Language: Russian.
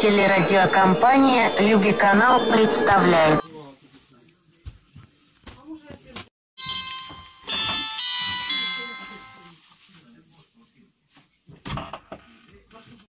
Телерадиокомпания «Любиканал» представляет.